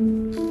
Mm-hmm.